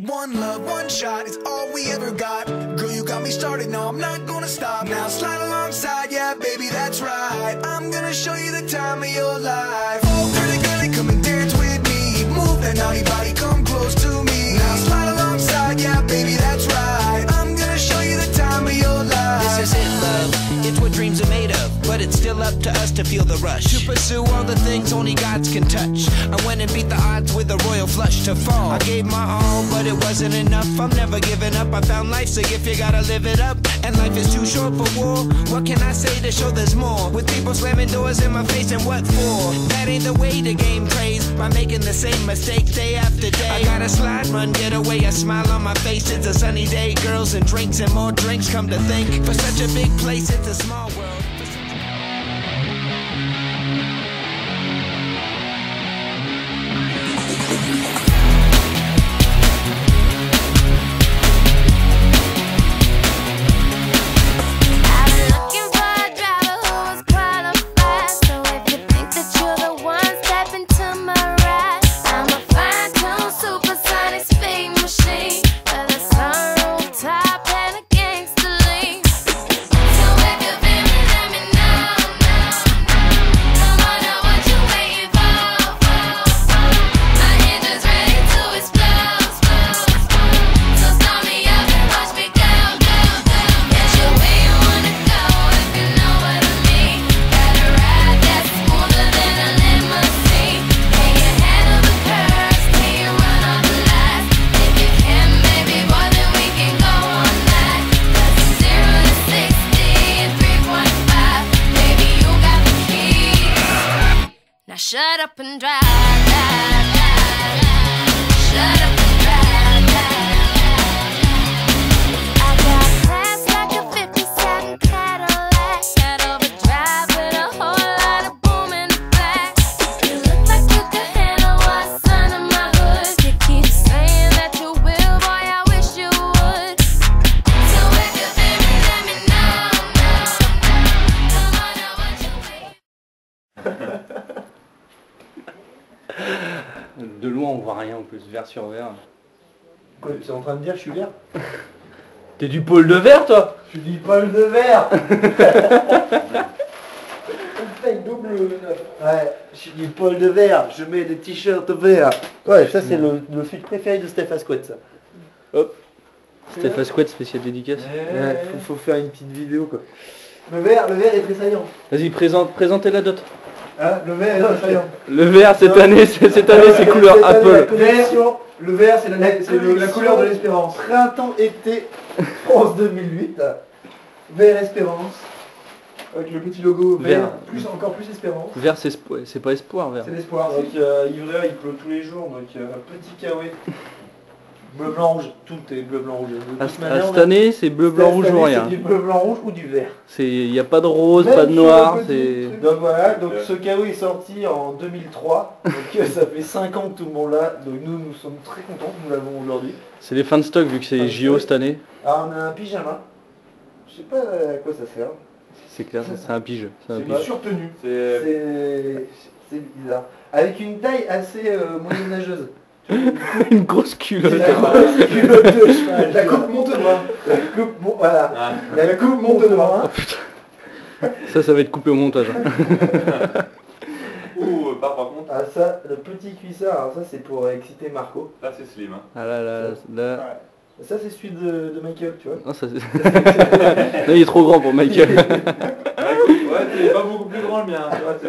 One love, one shot is all we ever got. Girl, you got me started, no, I'm not gonna stop. Now slide alongside, yeah, baby, that's right. I'm gonna show you the time of your life. Oh, pretty girlie, come and dance with me. Move that naughty body, come close to me. Now slide alongside, yeah, baby, that's right. I'm gonna show you the time of your life. This is it, love. It's what dreams are made. But it's still up to us to feel the rush. To pursue all the things only gods can touch. I went and beat the odds with a royal flush to fall. I gave my all, but it wasn't enough. I'm never giving up. I found life's a gift, you gotta live it up. And life is too short for war. What can I say to show there's more? With people slamming doors in my face, and what for? That ain't the way the game plays. By making the same mistake day after day. I gotta slide, run, get away. A smile on my face. It's a sunny day. Girls and drinks and more drinks. Come to think, for such a big place, it's a small world. Now shut up and drive. Shut up loin, on voit rien en plus, vert sur vert. Quoi, tu es en train de dire que je suis vert? T'es du pôle de vert, toi? Je dis Paul de vert double Ouais, je suis du Paul de vert, je mets des t-shirts verts. Ouais, ça c'est le, le fil préféré de Steph Asquette, ça. Steph Asquette, spécial dédicace. Ouais, faut, faut faire une petite vidéo quoi. Le vert, le vert est très saillant. Vas-y, présente, présentez la dot. Hein, le vert. Le vert, cette année, c'est- cette année, c'est couleur Apple. le vert c'est la, c'est le- la couleur de l'espérance. Printemps-été France 2008. Vert espérance. Avec le petit logo vert, Vert. plus encore plus espérance. Vert, c'est pas espoir, vert. C'est l'espoir. Donc euh, Ivrea il pleut tous les jours, donc euh, petit kawaii. Bleu, blanc, rouge, tout est bleu, blanc, rouge. De À, toute à manière, on cette a- année, c'est bleu, blanc, rouge année, ou c'est rien. Du bleu, blanc, rouge ou du vert. Il n'y a pas de rose, Même pas de noir. C'est. Donc voilà, donc ce kawaii est sorti en 2003. Donc euh, ça fait 5 ans que tout le monde l'a. Donc nous, nous sommes très contents que nous l'avons aujourd'hui. c'est les fins de stock vu que c'est JO cette année. Alors on a un pyjama. Je sais pas à quoi ça sert. C'est clair, c'est un pige. c'est un C'est pige. une surtenue. C'est C'est c'est bizarre. Avec une taille assez euh, moyenâgeuse. Une grosse culotte. La grosse culotte de cheval. La coupe Montenoy. La coupe, voilà. Ah. La coupe Montenoy. Ça, ça va être coupé au montage. hein. Ouh, par, par contre, Ah ça, le petit cuissard, alors ça c'est pour exciter Marco. là c'est slim. Hein. Ah là là, là. Ça c'est celui de, de Michael, tu vois. Non, ça, c'est- Non, il est trop grand pour Michael. Ouais, ouais, c'est pas beaucoup plus grand le mien. Tu vois, c'est.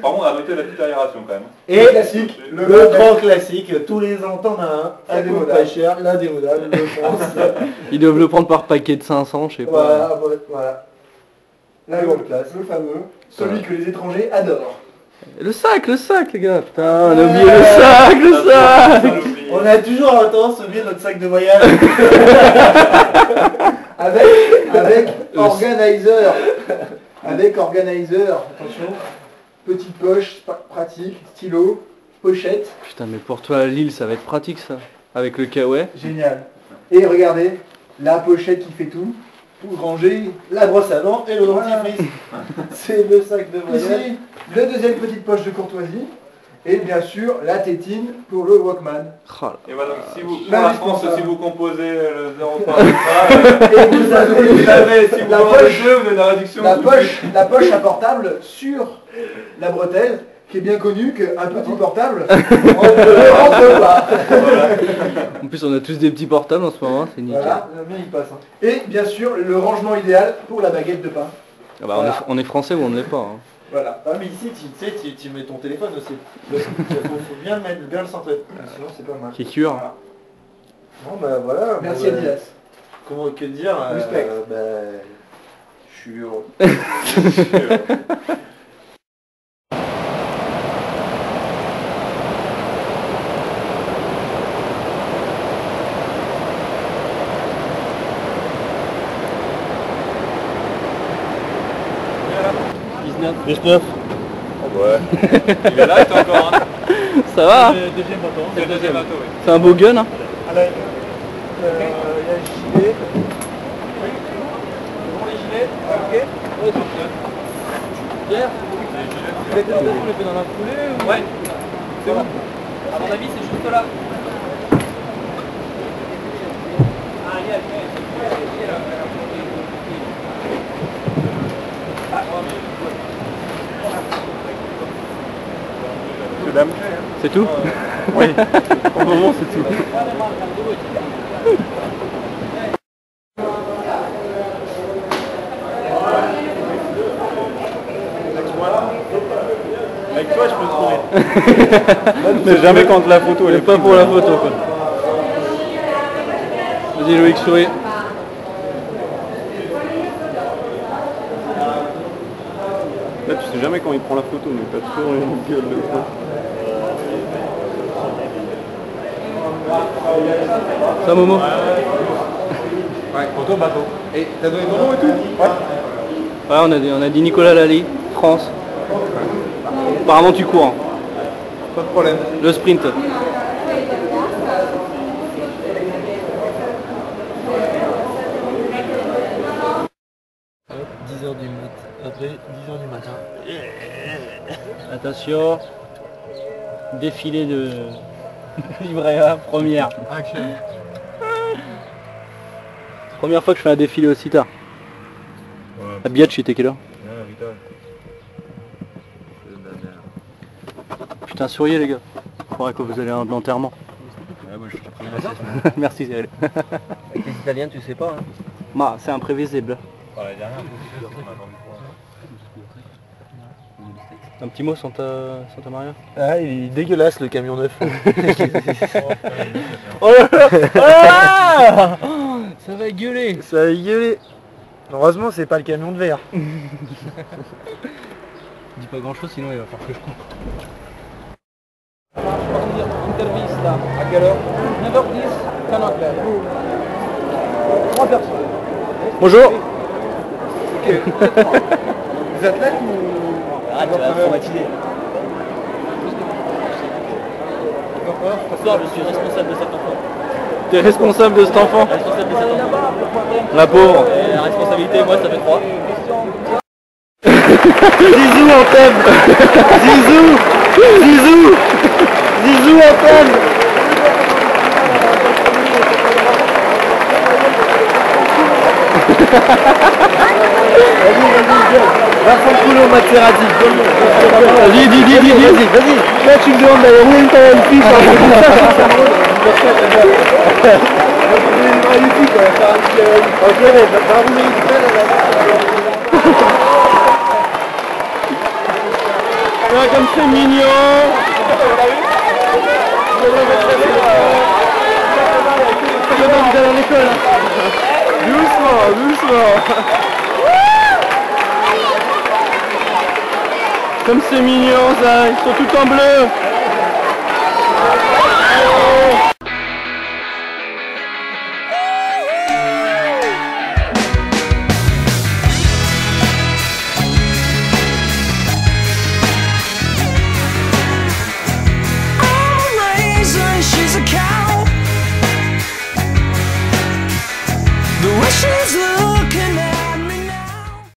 Par contre, on a noté la petite aération quand même. Et classique, le, grand classique, tous les ans t'en as un, ça coûte pas cher, l'indémodable, je pense. Ils doivent le prendre par paquet de 500, je sais pas. voilà, voilà, voilà. La grande classe. Le fameux, celui Voilà. que les étrangers adorent. Le sac, le sac, les gars. Putain, on a oublié le sac, le sac. On a toujours tendance à oublier notre sac de voyage. avec, avec organizer. Avec organizer, attention. Petite poche, pratique, stylo, pochette, Putain, mais pour toi à Lille, ça va être pratique ça. Avec le kawaii. génial. Et regardez, la pochette qui fait tout. Pour ranger la brosse à dents et le dentifrice. C'est le sac de voyage. Ici, le deuxième petite poche de courtoisie. Et bien sûr, la tétine pour le Walkman. Oh là. Et voilà, donc si vous, pour la France, si vous composez le 0 par euh, Et vous avez, vous avez, si vous la poche, deux, vous avez une réduction. la poche, la poche à portable sur la bretelle, qui est bien connu qu'un petit portable ne rentre pas. En plus, on a tous des petits portables en ce moment, c'est nickel. Voilà, le mien il passe. hein. Et bien sûr, le rangement idéal pour la baguette de pain. Ah bah, on, est, on est français ou on ne l'est pas. hein. Voilà. Ah mais ici tu tu sais tu, tu mets ton téléphone aussi. Il faut, faut bien le mettre, bien le centrer. Sinon c'est pas mal. Qui cure. Voilà. Bon bah voilà. Merci bah, Adidas. Comment que dire euh, Respect. bah, Je suis heureux. Ouais. Il est là, il est encore. Hein. Ça va hein Deuxième bateau. C'est le deuxième bateau, oui. C'est un beau gun hein Alors, euh, il y a le gilet. Bon, les gilets Ok. Oui, c'est Pierre Les gilets. on les fait dans la foulée Ouais. C'est bon. À mon avis, c'est juste là. Ah, a C'est tout Oui. Au moment, c'est tout. Avec toi je peux trouver. Mais jamais contre la photo, elle est pas pour la photo quoi. Vas-y Loïc, souris. Là, tu sais jamais quand il prend la photo, mais t'as toujours une gueule de coin. Ça Momo Ouais, photo bateau. Et t'as donné ton nom et tout? Ouais. Ouais, on a, dit, on a dit Nicolas Lally, France. Apparemment tu cours. hein. Pas de problème. Le sprint. du mat. Après 10h du matin. Attention. Défilé de livret A, première. Première fois que je fais un défilé aussi tard. À Biatch, était quelle heure Putain, souriez les gars. Faudrait que vous allez à un enterrement. Merci Cyril. Avec les Italiens tu sais pas. Hein. Bah, c'est imprévisible. Un petit mot Santa, Santa Maria Ah il est dégueulasse le camion neuf. Oh là là Oh Ça va gueuler Ça a gueulé. Heureusement c'est pas le camion de verre. Dis pas grand chose sinon il va falloir que je coupe. Intervista. À quelle heure 9h10, Canal Trois personnes. Bonjour Des athlètes ou... Ah tu vas traumatiser. Soir je suis responsable de cet enfant. T'es responsable de cet enfant Responsable de cet enfant. La pauvre Et la responsabilité moi ça fait 3. Zizou en thème Zizou Zizou Zizou en thème Vincent Coulon Vas-y, dis, dis, dis, dis Vas-y, vas-y. Là tu me demandes d'aller comme c'est mignon Je vais vous allez à l'école hein. Doucement, doucement Comme c'est mignon ils sont tout en bleu